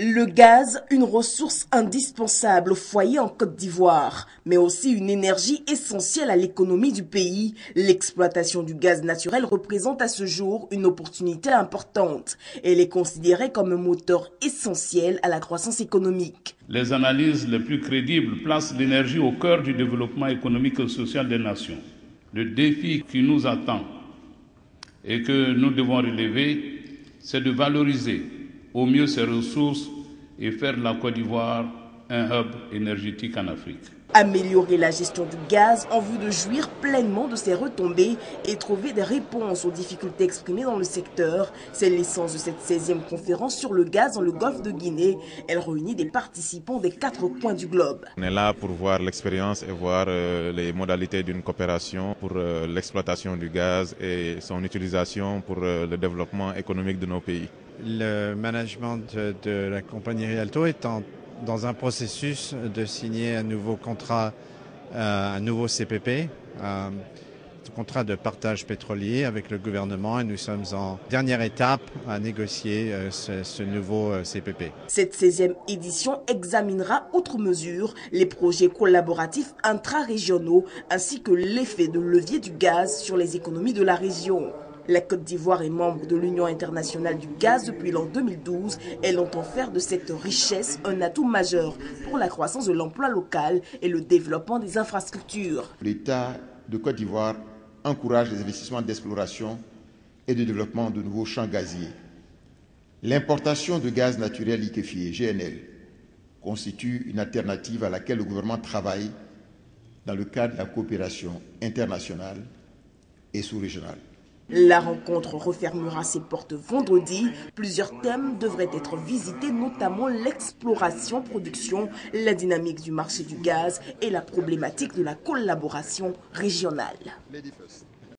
Le gaz, une ressource indispensable au foyer en Côte d'Ivoire, mais aussi une énergie essentielle à l'économie du pays. L'exploitation du gaz naturel représente à ce jour une opportunité importante. Elle est considérée comme un moteur essentiel à la croissance économique. Les analyses les plus crédibles placent l'énergie au cœur du développement économique et social des nations. Le défi qui nous attend et que nous devons relever, c'est de valoriser au mieux ses ressources et faire la Côte d'Ivoire un hub énergétique en Afrique. Améliorer la gestion du gaz en vue de jouir pleinement de ses retombées et trouver des réponses aux difficultés exprimées dans le secteur. C'est l'essence de cette 16e conférence sur le gaz dans le golfe de Guinée. Elle réunit des participants des quatre coins du globe. On est là pour voir l'expérience et voir euh, les modalités d'une coopération pour euh, l'exploitation du gaz et son utilisation pour euh, le développement économique de nos pays. Le management de, la compagnie Rialto est dans un processus de signer un nouveau contrat, euh, un nouveau CPP, un contrat de partage pétrolier avec le gouvernement et nous sommes en dernière étape à négocier euh, ce, nouveau euh, CPP. Cette 16e édition examinera outre mesure les projets collaboratifs intra-régionaux ainsi que l'effet de levier du gaz sur les économies de la région. La Côte d'Ivoire est membre de l'Union internationale du gaz depuis l'an 2012. Elle entend faire de cette richesse un atout majeur pour la croissance de l'emploi local et le développement des infrastructures. L'État de Côte d'Ivoire encourage les investissements d'exploration et de développement de nouveaux champs gaziers. L'importation de gaz naturel liquéfié, GNL, constitue une alternative à laquelle le gouvernement travaille dans le cadre de la coopération internationale et sous-régionale. La rencontre refermera ses portes vendredi. Plusieurs thèmes devraient être visités, notamment l'exploration, production, la dynamique du marché du gaz et la problématique de la collaboration régionale.